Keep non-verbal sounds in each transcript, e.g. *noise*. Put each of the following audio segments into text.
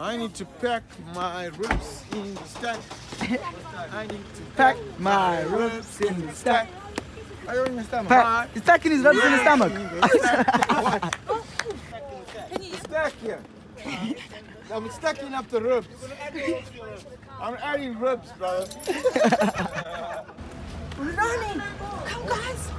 I need to pack my ribs in the stack. *laughs* I need to Pack my ribs in the stack. Are you in the stomach? Pack. He's packing his ribs in his stomach. Stack *laughs* here. I'm stacking up the ribs. I'm adding ribs, brother. *laughs* We're running. Come, guys.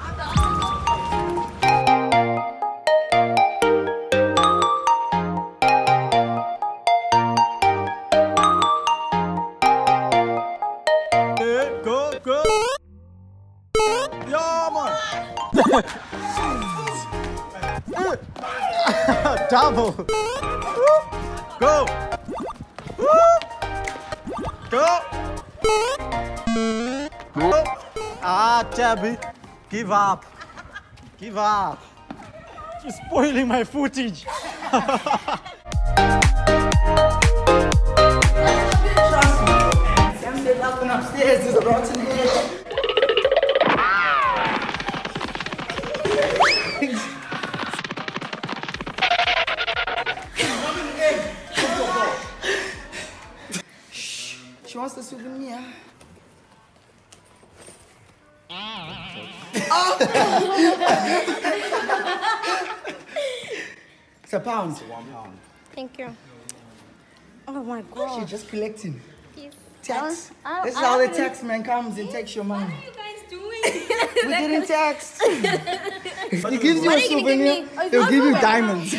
Double. Go. Go. Go. Ah, Tabby. Give up. Give up. You're spoiling my footage. Up and upstairs is a rotten head. Shh. She wants the souvenir. *laughs* It's a pound. Thank you. Oh my god. She's just collecting. Yes. Tax. I- This is I how the haven't- tax man comes and takes your money. What are you guys doing? We're getting taxed. If he gives you What a are you gonna give souvenir, me? Oh, he'll give you it's diamonds.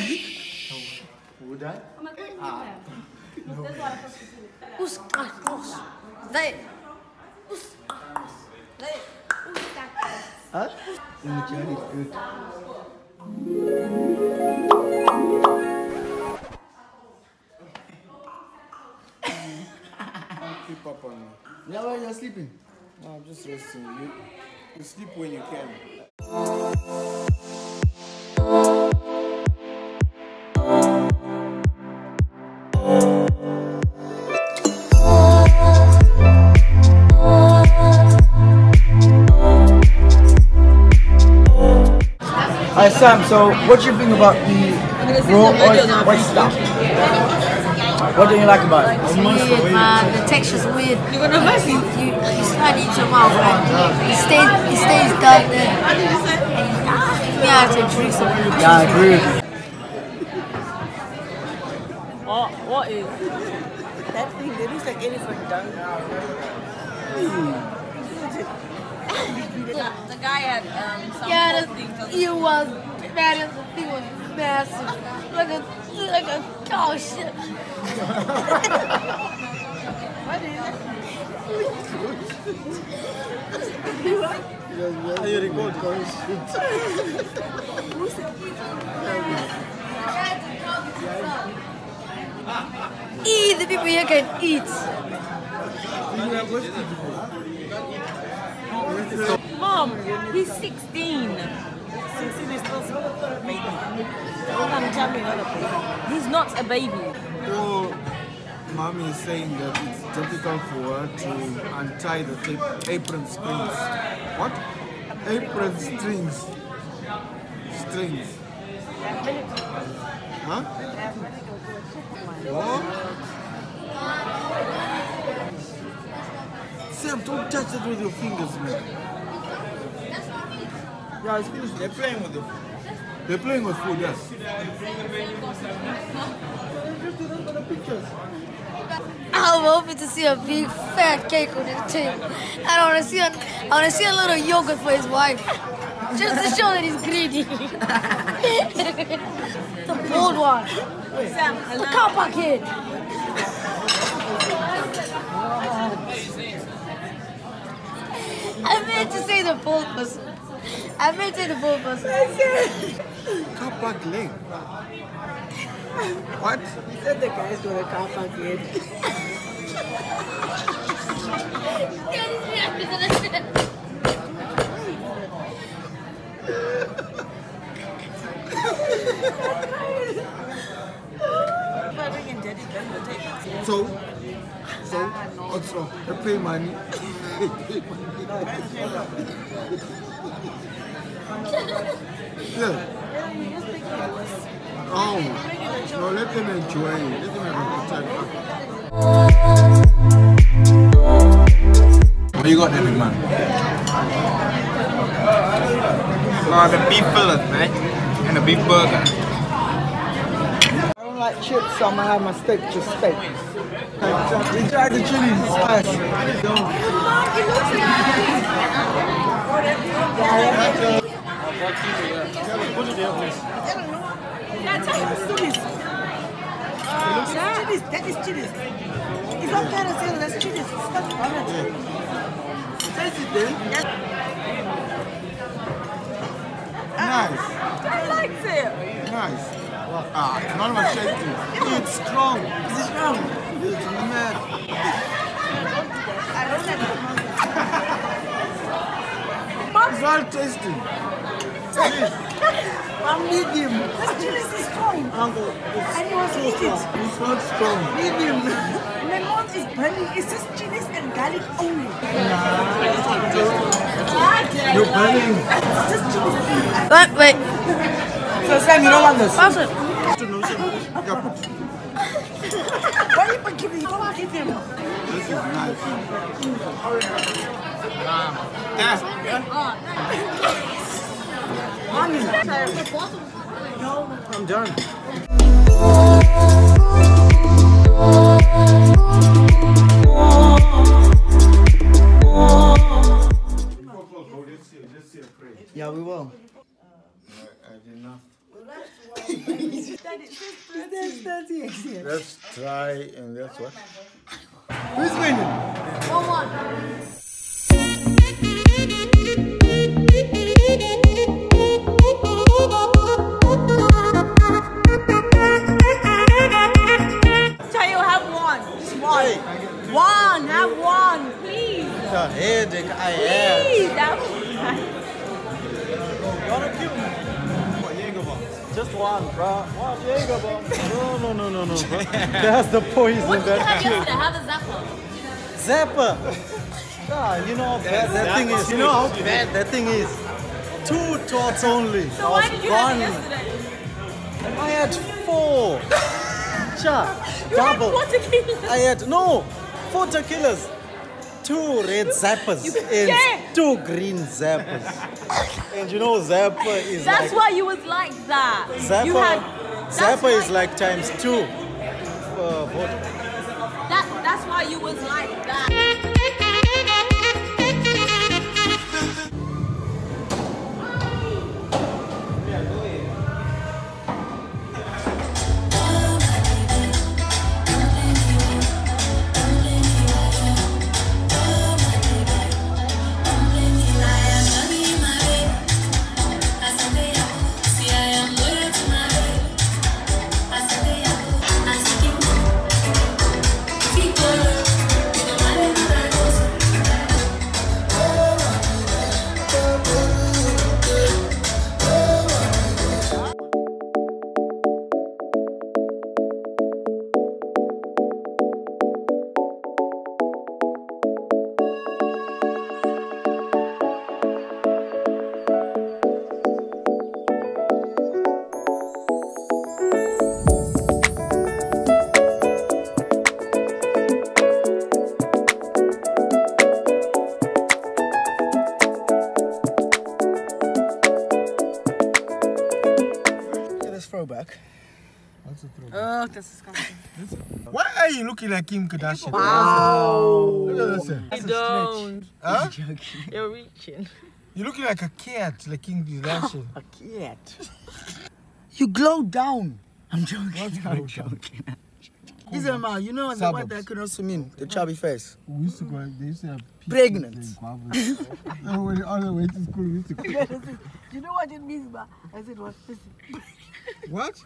Os carros. Daí. Os carros. Daí. Os carros. Huh? In the journey, good. Keep up on me. Yeah, well, you're sleeping. No, I'm just resting. You, you sleep when you can. Hi Sam, so what do you think about the raw oy- oyster? What do you like about it? It's weird, man. The texture's weird. You're gonna mess you, you, you slide it into your mouth and it stays, it stays down there. And you, ah, you have to drink some. Yeah, I agree. with you. What? What is? That thing, that looks like elephant dung. the guy had um, some Yeah, the, things on it was, man, the thing was massive. Like a, like a cow shit. *laughs* *laughs* Eat, the people here can eat. Mom, he's 16. 16 is still a baby. I'm jumping on a baby. He's not a baby. So, mommy is saying that it's difficult for her to untie the apron strings. What? Apron strings. Strings. Huh? What? Sam, don't touch it with your fingers, man. Yeah, it's finished. They're playing with food. They're playing with food, yes. I'm hoping to see a big fat cake on his table. I want to see a, I want to see a little yogurt for his wife, just to show that he's greedy. *laughs* the bold one, the copper kid. *laughs* I meant to say the bold person. I meant to say the bold person. Kappa Glen. *laughs* What? He said the guy's got a car park kid. If I bring in Daddy, then we'll take it. So, so, what's wrong? They pay money. *laughs* yeah. Oh. No, let them enjoy it. Let them have a good time. What you got there, big man? Uh, the beef fillet, man. And the beef burger. I don't like chips, so I'm gonna have my steak just steak. We tried the chili, spicy. Chilies, that is. It's not salad, that's chilies. It's not. Nice. I liked it. Nice. Ah, it's not shaky. It's strong. It's strong. It's mad. It's all tasty. I'm medium. This chilies is strong. Uncle, And you want to eat it. it's not strong. Medium. My mouth is burning. It's just chilies and garlic only. You're burning. It's just chilies. Wait, wait. So Sam, you don't want this? Pass it. Why are you giving? Go out give him. This is nice. Mm. Ah. Ah. Ah. I'm done. Yeah, we will. I did not. Let's try and that's what? Who's winning? One, one. One. Just one. One. Have one, please. The headache I have. Please. Have Wanna kill me? What, Jaeger bomb? Just one, bro. One Jaeger bomb. *laughs* No, no, no, no, no, bro. *laughs* That's the poison What did you that have yesterday? Have a zapper. Zapper. Ah, you know how bad that thing is. You know how bad that thing is. Two thoughts only. So why did you have it yesterday? I had four. Cha, You had double. four tequilas. I had no four tequilas, two red zappers, and can't. two green zappers. and you know zapper is That's like why you was like that. zapper. You had. zapper is like times two. Uh. That, that's why you was like that. Oh, that's disgusting. Why are you looking like Kim Kardashian? Look at this. You don't. Huh? *laughs* You're reaching. You're looking like a cat, like Kim Kardashian. *laughs* A cat. *laughs* You glow down. I'm joking. I'm joking. Oh Isma, you know the word Suburbs. that could also mean the chubby face. We used to go, they used to have Pregnant. oh, on the way to school, we used to go. You know what it means, but I said, what? What?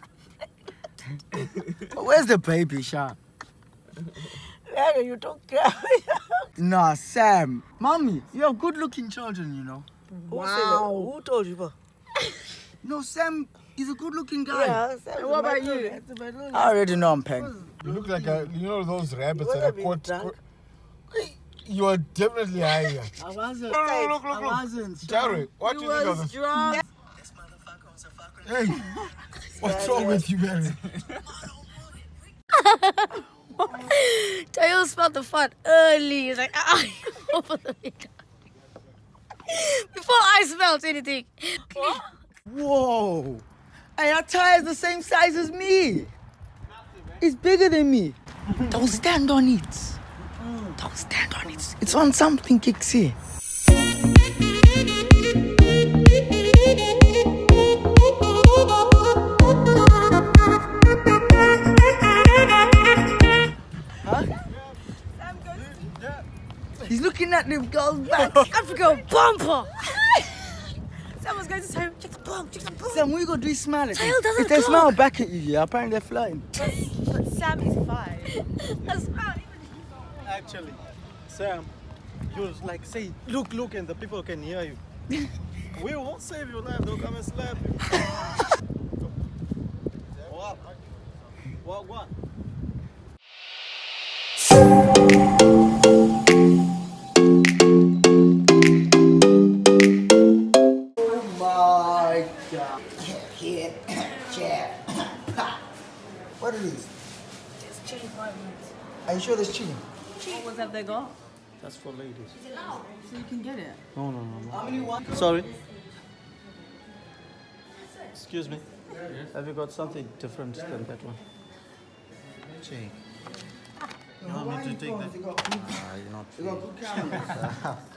Where's the baby, Sha? Hey, you don't care. *laughs* Nah, Sam. Mommy, you have good looking children, you know. wow. Who told you? bro? No, Sam is a good looking guy. Yeah, Sam, what about you? children. It's my children. I already know I'm paying. You look like a, you know those rabbits What that are you caught. done? You are definitely *laughs* higher. I wasn't. No, no, look, look, I look. wasn't. Jerry, what do you think of this? drunk. Hey, *laughs* What's wrong with you, Barry? *laughs* Tayo smelled the fun early. He's like, ah, *laughs* over the. Before I smelled anything. What? Whoa. And your tire is the same size as me. It's bigger than me. Don't stand on it. Don't stand on it. It's on something, Kixi. He's looking at the girl's back. *laughs* Africa bumper. *laughs* Someone's going to say, check the bomb, check the bomb. Sam, what you gonna do is smile at Tail doesn't If they talk. smile back at you, yeah, apparently they're flying. *laughs* But Sam is five. That's right. Actually, Sam, you like say, look, look, and the people can hear you. we won't save your life. They'll come and slap you. what? What? What? My God. Hit, jab, pop. What are these? It's chili minutes. Are you sure there's chili? What have they got? That's for ladies. So you can get it. No, no, no. no. How many want? Sorry. Excuse me. Have you got something different than that one? Check. You want me to take that? Ah, you're not You got good cameras. *laughs*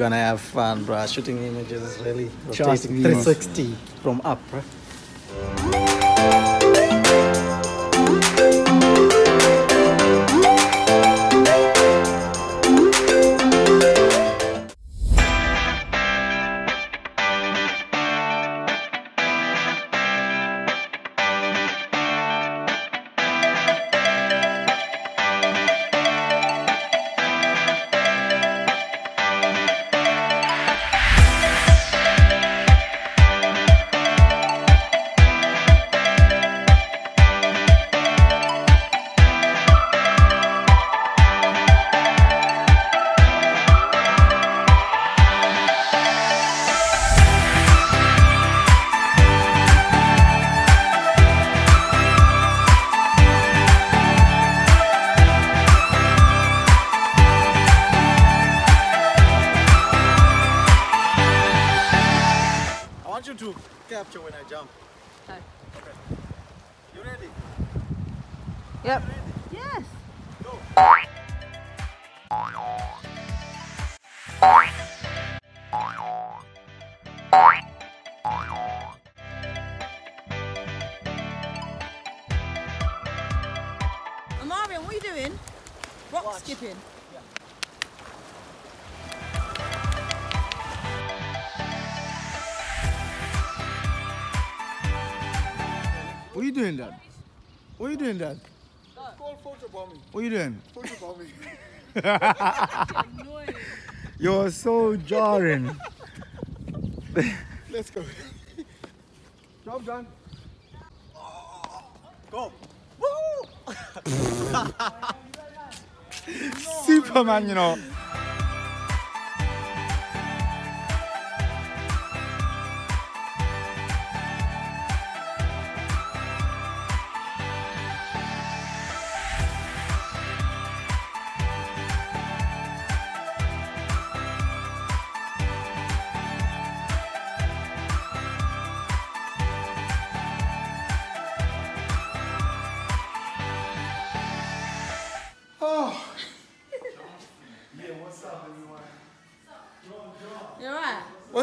gonna have fun, bro. Shooting images is really rotating 360 from up, bro. Capture when I jump. Okay. You ready? Yep. Yes. Amarian, what are you doing? Rock skipping. What are you doing, Dad? What are you doing, Dad? Call photobombing. What are you doing? Photobombing. *laughs* You're so jarring. Let's go. Job done. Go. Woo! *laughs* Superman, you know.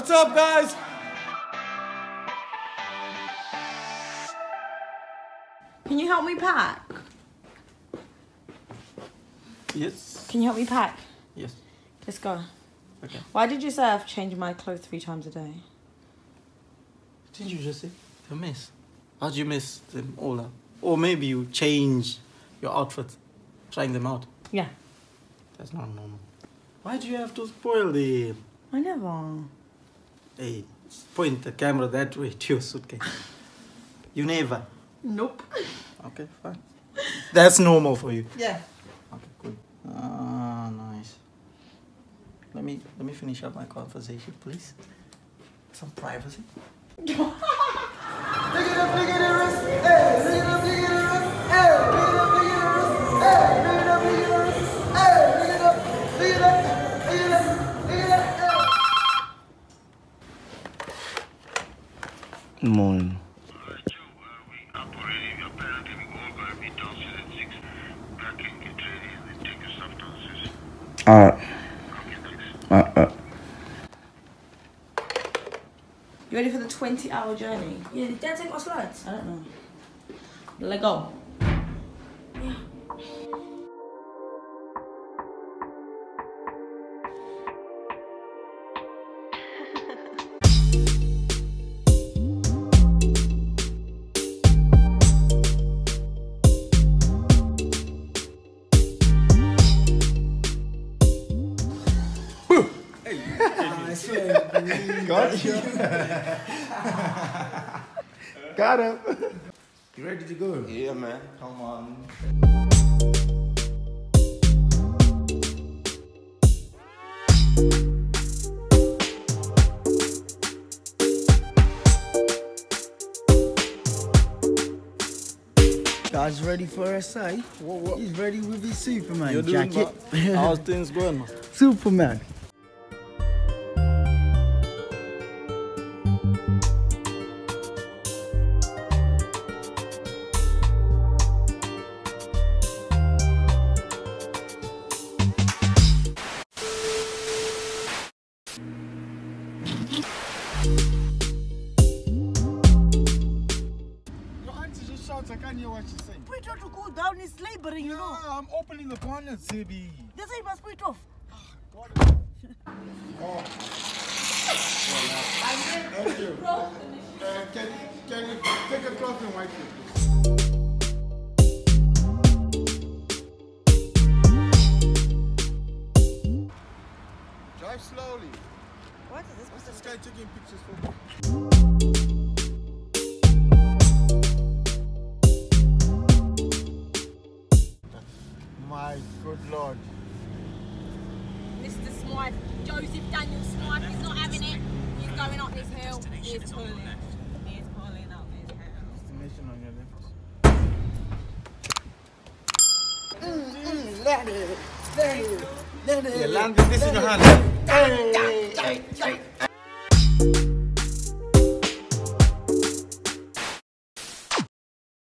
What's up, guys? Can you help me pack? Yes. Can you help me pack? Yes. Let's go. Okay. Why did you say I've changed my clothes three times a day? Didn't you just say a mess? How'd you miss them all up? Or maybe you change your outfit, trying them out. Yeah. That's not normal. Why do you have to spoil the? I never. Hey, point the camera that way to *laughs* your suitcase. You never. Nope. Okay, fine. That's normal for you. Yeah. Okay, good. Ah, nice. Let me let me finish up my conversation, please. Some privacy. *laughs* Morning. Alright. Alright. Ah. You ready for the 20 hour journey? Yeah, did Dad take my slides? I don't know. Let go. Got him. *laughs* You ready to go? Yeah, man. Come on. Guys ready for a SA? He's ready with his Superman You're jacket. ba- How's things *laughs* going, man? Superman. Can't hear what she's saying. Put it to cool down, it's laboring, you know. I'm opening the bonnet, Sebi. They say you must put it off. *laughs* Thank you. Uh, can, can you take a cloth and wipe it, please? Drive slowly. What is this? What's this guy taking pictures for? Mr. Smythe, Joseph Daniel Smythe, he's not having it. He's going up this hill. He is pulling. He is pulling up this hill. Destination on your left. Yeah, land with this in your hand.